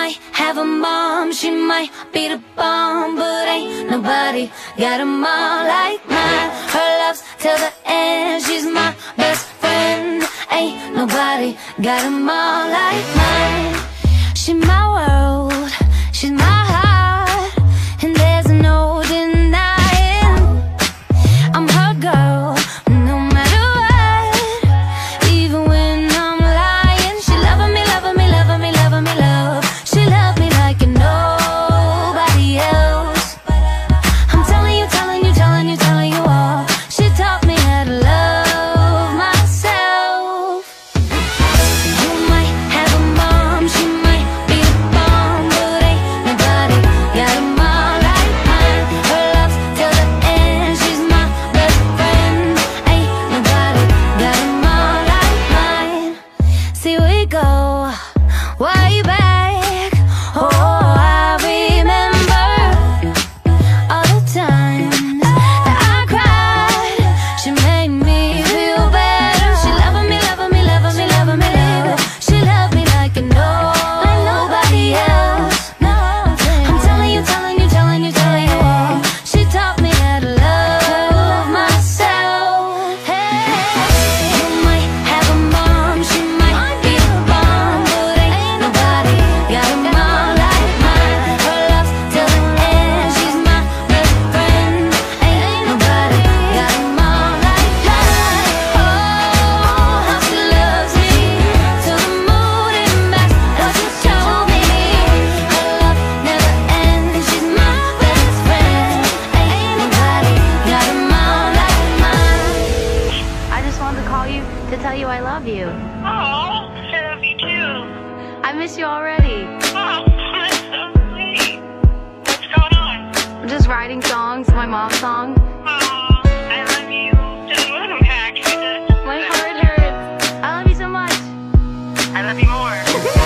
might have a mom, she might be the bomb, but ain't nobody got a mom like mine. tell you I love you. Oh, I love you too. I miss you already. Oh, that's so sweet. What's going on? I'm just writing songs, my mom's song. Oh, I love you. Just let them hack. My heart hurts. I love you so much. I love you more.